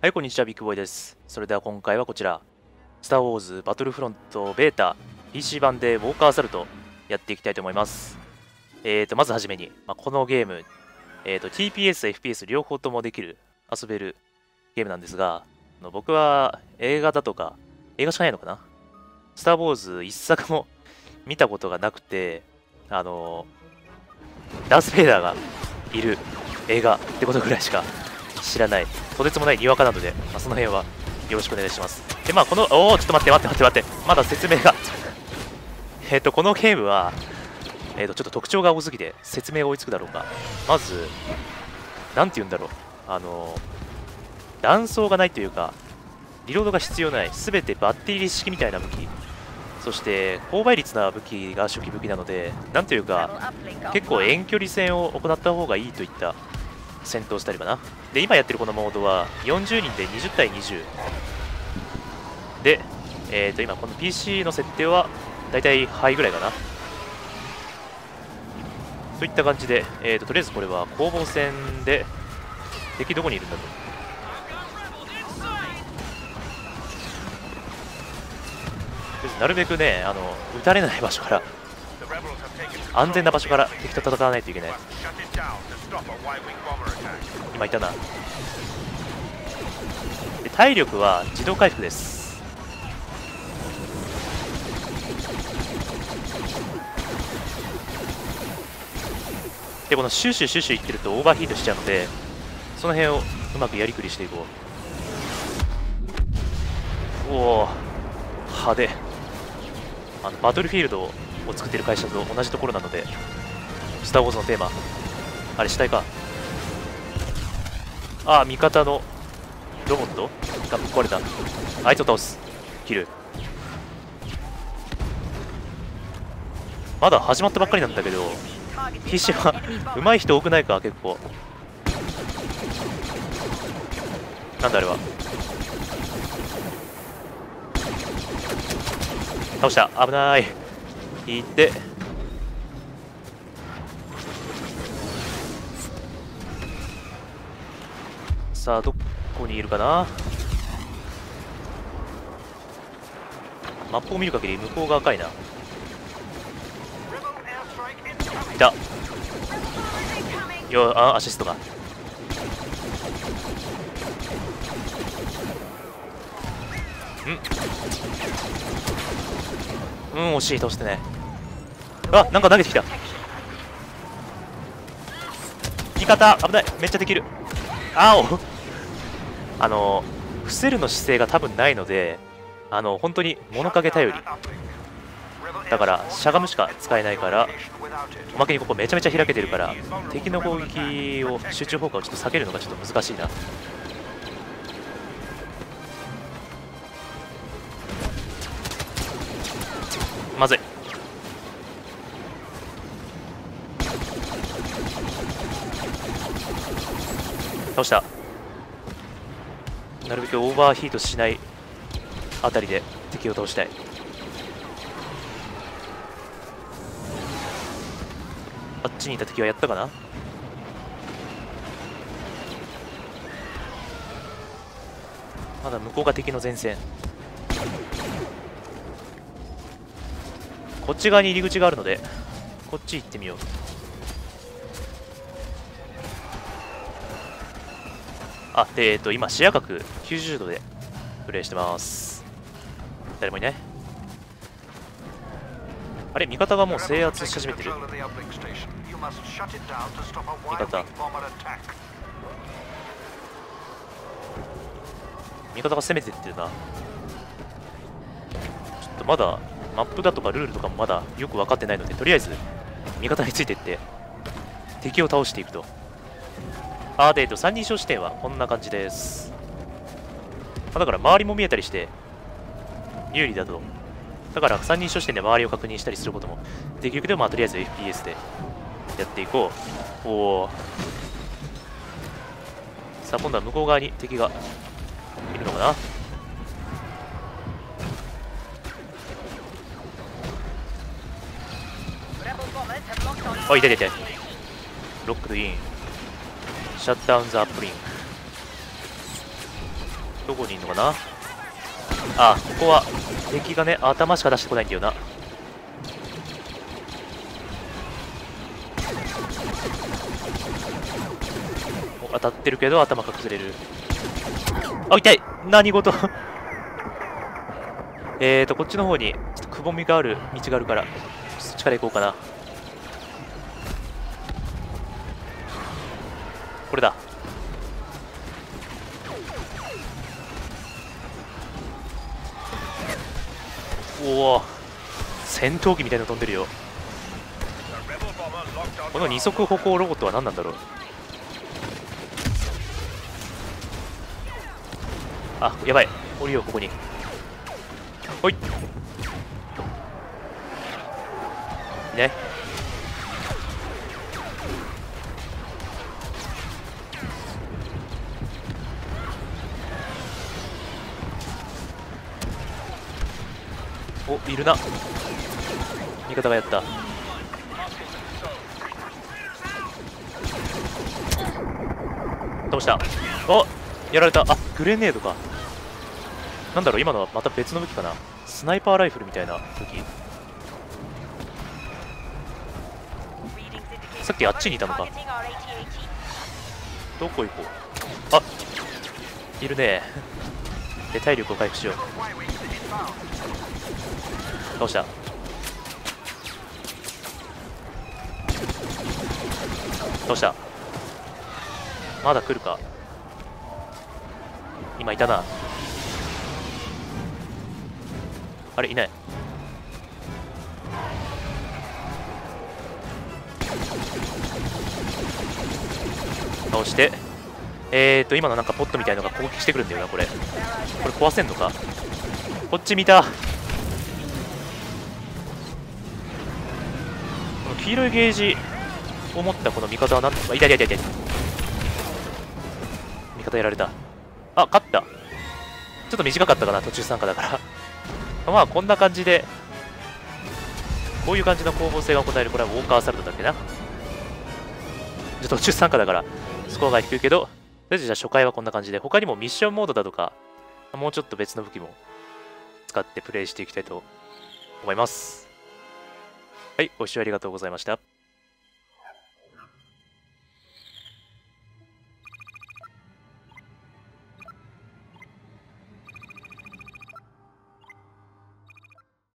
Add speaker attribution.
Speaker 1: はい、こんにちは、ビッグボーイです。それでは今回はこちら、スター・ウォーズ・バトルフロントベータ PC 版でウォーカーアサルトやっていきたいと思います。えーと、まずはじめに、まあ、このゲーム、えーと、TPS、FPS 両方ともできる、遊べるゲームなんですが、の僕は映画だとか、映画しかないのかな？スター・ウォーズ一作も 見たことがなくて、あの、ダース・ベイダーがいる映画ってことぐらいしか知らない、とてつもないにわかなので、まあ、その辺はよろしくお願いします。で、まあ、この、おお、ちょっと待って待って待って待って、まだ説明が。えっと、このゲームは、えっと、ちょっと特徴が多すぎて、説明が追いつくだろうか。まず、なんて言うんだろう。あの、断層がないというか、リロードが必要ない、すべてバッテリー式みたいな武器。そして、高倍率な武器が初期武器なので、なんというか、結構遠距離戦を行った方がいいといった戦闘スタイルかな。で、今やってるこのモードは40人で20対20。で、えー、と今この PC の設定はだいたいハイぐらいかな。といった感じで、えー、ととりあえずこれは攻防戦で敵どこにいるんだと。なるべくね、あの撃たれない場所から安全な場所から敵と戦わないといけない。今いたな。で体力は自動回復です。で、このシューシューシューシューいってるとオーバーヒートしちゃうので、その辺をうまくやりくりしていこう。おお、派手。あのバトルフィールドを作っている会社と同じところなので、スター・ウォーズのテーマ、あれ、死体か？ああ、味方のロボット？が壊れた。あいつを倒す。キル。まだ始まったばっかりなんだけど、PC は上手い人多くないか、結構。なんだあれは？倒した。危ない。いて。さあ、どこにいるかな？マップを見る限り向こうが赤いな。いた。よあ、アシストがう。んうん、惜しい、倒してね。あ、なんか投げてきた。味方、危ない、めっちゃできる。あおあの、伏せるの姿勢が多分ないので、あの、本当に物陰頼り。だから、しゃがむしか使えないから、おまけにここめちゃめちゃ開けてるから、敵の攻撃を、集中砲火をちょっと避けるのがちょっと難しいな。まずい。倒した。なるべくオーバーヒートしないあたりで敵を倒したい。あっちにいた敵はやったかな？まだ向こうが敵の前線。こっち側に入り口があるので、こっち行ってみよう。あ、で、えっと、今、視野角90度でプレイしてます。誰もいないあれ、味方がもう制圧し始めてる味方。味方が攻めてってるな。ちょっとまだ、マップだとかルールとかもまだよく分かってないので、とりあえず、味方についてって、敵を倒していくと。あーで、えっと、三人称視点はこんな感じです。まあだから周りも見えたりして、有利だと。だから三人称視点で周りを確認したりすることもできるけど、まあとりあえず FPS でやっていこう。おお。さあ、今度は向こう側に敵がいるのかな？あ、いたいたいた。 Locked in. Shut down the uplink.どこにいんのかな？あここは敵がね頭しか出してこないんだよな。当たってるけど頭隠れる。あ痛い！何事？えーとこっちの方にちょっとくぼみがある道があるからそっちから行こうかな。れだ。おお。戦闘機みたいなの飛んでるよ。この二足歩行ロボットは何なんだろう。あやばい。降りようここに。ほい。ね。いるな。味方がやった。倒した。おやられた。あグレネードか。なんだろう今のはまた別の武器かな。スナイパーライフルみたいな武器。さっきあっちにいたのか。どこ行こう。あいるね。で体力を回復しよう。倒した。倒した。まだ来るか。今いたな。あれいない。倒して。えーと今のなんかポットみたいのが攻撃してくるんだよなこれ。これ壊せんのか？こっち見た。黄色いゲージを持ったこの味方は何ですかいたいたいたいた味方やられた。あ勝った。ちょっと短かったかな途中参加だから。まあこんな感じでこういう感じの攻防戦が行える。これはウォーカーサルトだっけな。ちょっと途中参加だからスコアが低いけどとりあえずじゃあ初回はこんな感じで他にもミッションモードだとかもうちょっと別の武器も使ってプレイしていきたいと思います。はいご視聴ありがとうございました。